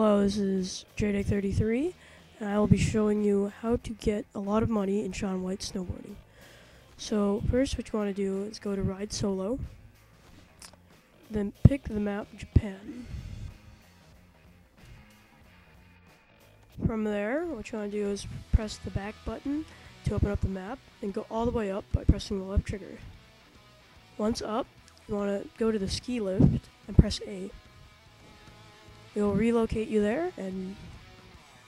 Hello, this is JDake33, and I will be showing you how to get a lot of money in Shaun White snowboarding. So, first, what you want to do is go to Ride Solo, then pick the map Japan. From there, what you want to do is press the back button to open up the map, and go all the way up by pressing the left trigger. Once up, you want to go to the ski lift and press A. It'll relocate you there, and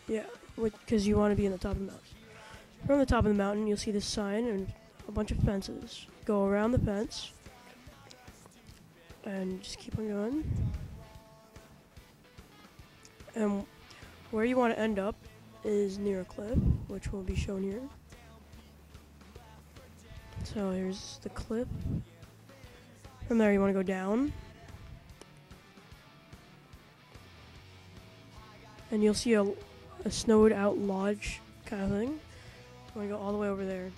yeah, because you want to be in the top of the mountain. From the top of the mountain, you'll see this sign and a bunch of fences. Go around the fence, and just keep on going. And where you want to end up is near a cliff, which will be shown here. So here's the cliff. From there, you want to go down. And you'll see a, a snowed out lodge kind of thing. Want to go all the way over there.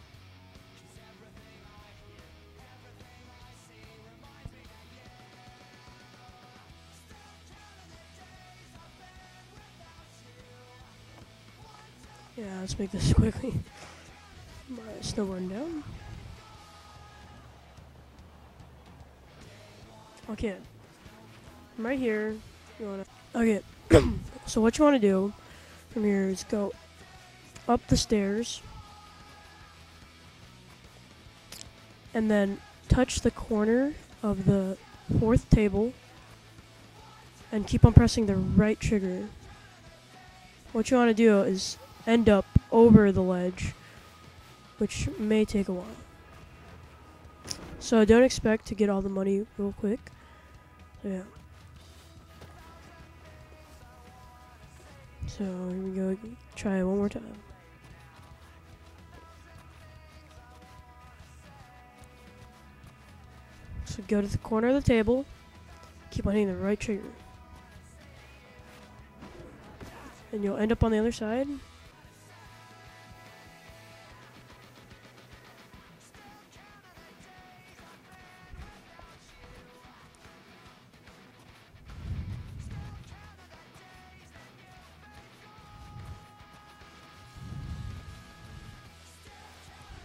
Yeah, let's make this quickly. My snowboarding down. Okay. Right here, you wanna. Okay. so what you wanna do from here is go up the stairs, and then touch the corner of the fourth table, and keep on pressing the right trigger. What you wanna do is end up over the ledge, which may take a while. So don't expect to get all the money real quick. So yeah. So here we go. Try it one more time. So go to the corner of the table. Keep on hitting the right trigger. And you'll end up on the other side.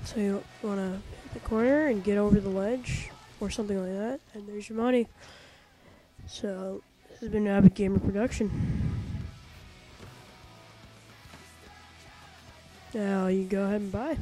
So you want to hit the corner and get over the ledge or something like that, and there's your money. So this has been Avid Gamer Production. Now you go ahead and buy.